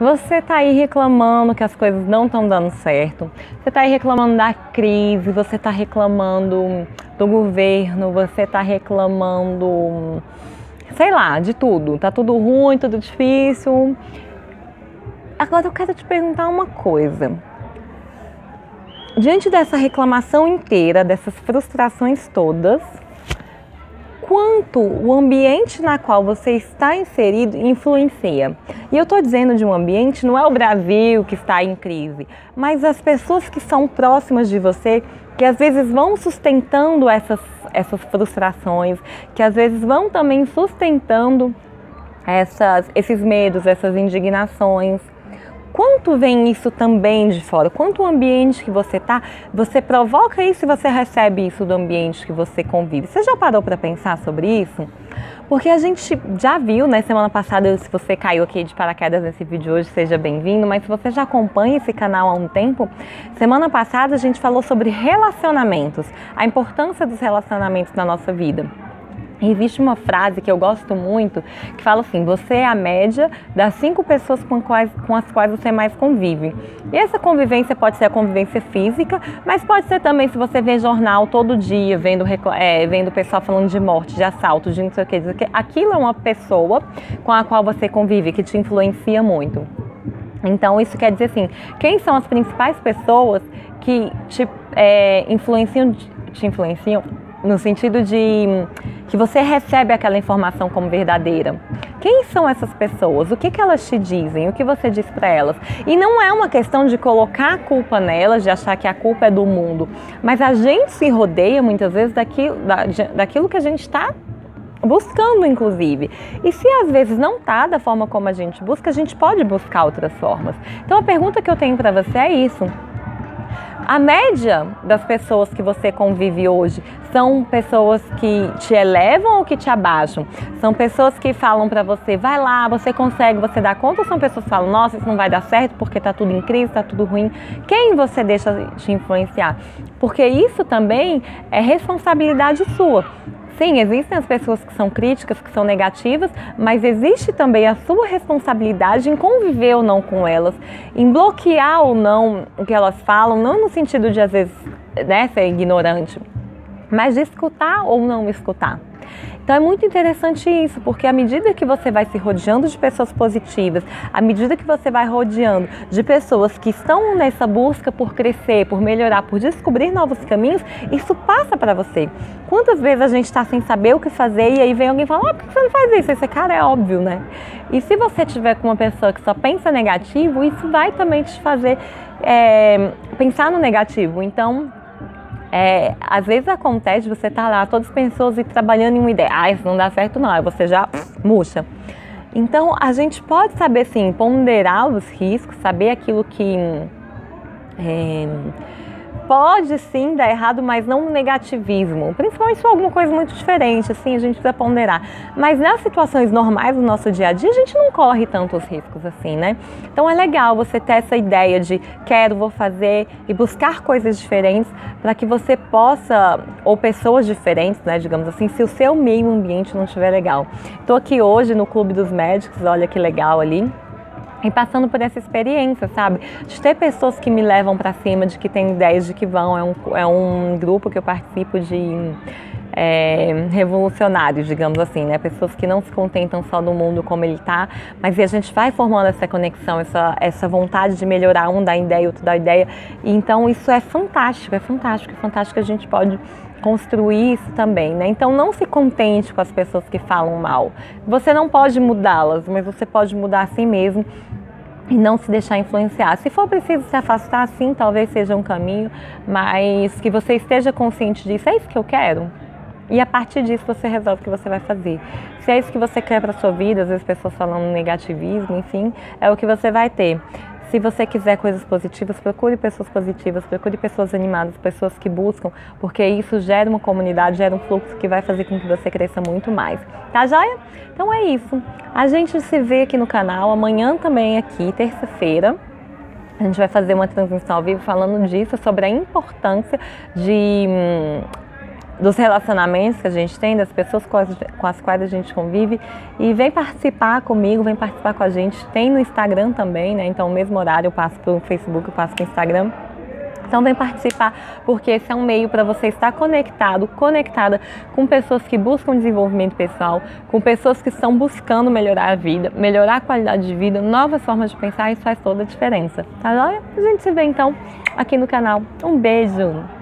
Você está aí reclamando que as coisas não estão dando certo. Você está aí reclamando da crise, você está reclamando do governo, você está reclamando, sei lá, de tudo. Tá tudo ruim, tudo difícil. Agora eu quero te perguntar uma coisa. Diante dessa reclamação inteira, dessas frustrações todas, quanto o ambiente na qual você está inserido influencia. E eu estou dizendo de um ambiente, não é o Brasil que está em crise, mas as pessoas que são próximas de você, que às vezes vão sustentando essas, essas frustrações, que às vezes vão também sustentando essas, esses medos, essas indignações. Quanto vem isso também de fora? Quanto o ambiente que você está, você provoca isso e você recebe isso do ambiente que você convive. Você já parou para pensar sobre isso? Porque a gente já viu, né, semana passada, se você caiu aqui de paraquedas nesse vídeo hoje, seja bem-vindo, mas se você já acompanha esse canal há um tempo, semana passada a gente falou sobre relacionamentos, a importância dos relacionamentos na nossa vida. Existe uma frase que eu gosto muito que fala assim: você é a média das cinco pessoas com, quais, com as quais você mais convive. E essa convivência pode ser a convivência física, mas pode ser também se você vê jornal todo dia, vendo, é, vendo pessoal falando de morte, de assalto, de não sei o que, que. Aquilo é uma pessoa com a qual você convive, que te influencia muito. Então, isso quer dizer assim: quem são as principais pessoas que te é, influenciam, te influenciam no sentido de que você recebe aquela informação como verdadeira. Quem são essas pessoas? O que, que elas te dizem? O que você diz para elas? E não é uma questão de colocar a culpa nelas, de achar que a culpa é do mundo, mas a gente se rodeia muitas vezes daquilo, da, daquilo que a gente está buscando, inclusive. E se às vezes não está da forma como a gente busca, a gente pode buscar outras formas. Então a pergunta que eu tenho para você é isso. A média das pessoas que você convive hoje são pessoas que te elevam ou que te abaixam? São pessoas que falam para você, vai lá, você consegue, você dá conta? Ou são pessoas que falam, nossa, isso não vai dar certo porque tá tudo em crise, tá tudo ruim? Quem você deixa te influenciar? Porque isso também é responsabilidade sua. Sim, existem as pessoas que são críticas, que são negativas, mas existe também a sua responsabilidade em conviver ou não com elas, em bloquear ou não o que elas falam, não no sentido de às vezes né, ser ignorante, mas de escutar ou não escutar. Então é muito interessante isso, porque à medida que você vai se rodeando de pessoas positivas, à medida que você vai rodeando de pessoas que estão nessa busca por crescer, por melhorar, por descobrir novos caminhos, isso passa para você. Quantas vezes a gente está sem saber o que fazer e aí vem alguém e fala, oh, por que você não faz isso? Esse cara é óbvio, né? E se você tiver com uma pessoa que só pensa negativo, isso vai também te fazer é, pensar no negativo. Então, é, às vezes acontece você estar tá lá, todas as pessoas e trabalhando em uma ideia, ah, isso não dá certo não, aí você já murcha. Então a gente pode saber sim, ponderar os riscos, saber aquilo que é, pode sim dar errado, mas não no negativismo. Principalmente se for alguma coisa muito diferente, assim, a gente precisa ponderar. Mas nas situações normais do nosso dia a dia, a gente não corre tantos riscos assim, né? Então é legal você ter essa ideia de quero, vou fazer e buscar coisas diferentes para que você possa, ou pessoas diferentes, né, digamos assim, se o seu meio ambiente não estiver legal. Estou aqui hoje no Clube dos Médicos, olha que legal ali e passando por essa experiência, sabe? De ter pessoas que me levam para cima, de que tem ideias de que vão. É um, é um grupo que eu participo de é, revolucionários, digamos assim, né? Pessoas que não se contentam só do mundo como ele está, mas a gente vai formando essa conexão, essa, essa vontade de melhorar, um da ideia, outro da ideia. E então isso é fantástico, é fantástico, é fantástico que a gente pode construir isso também, né? Então não se contente com as pessoas que falam mal. Você não pode mudá-las, mas você pode mudar a si mesmo e não se deixar influenciar. Se for preciso se afastar, sim, talvez seja um caminho, mas que você esteja consciente disso, é isso que eu quero. E a partir disso você resolve o que você vai fazer. Se é isso que você quer para sua vida, às vezes pessoas falando negativismo, enfim, é o que você vai ter. Se você quiser coisas positivas, procure pessoas positivas, procure pessoas animadas, pessoas que buscam, porque isso gera uma comunidade, gera um fluxo que vai fazer com que você cresça muito mais. Tá joia? Então é isso. A gente se vê aqui no canal amanhã também aqui, terça-feira. A gente vai fazer uma transmissão ao vivo falando disso, sobre a importância de hum, dos relacionamentos que a gente tem, das pessoas com as, com as quais a gente convive. E vem participar comigo, vem participar com a gente. Tem no Instagram também, né? Então, no mesmo horário eu passo pelo Facebook, eu passo pro Instagram. Então vem participar, porque esse é um meio para você estar conectado, conectada com pessoas que buscam desenvolvimento pessoal, com pessoas que estão buscando melhorar a vida, melhorar a qualidade de vida, novas formas de pensar, isso faz toda a diferença. Tá joia? A gente se vê então aqui no canal. Um beijo!